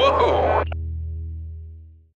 Whoa!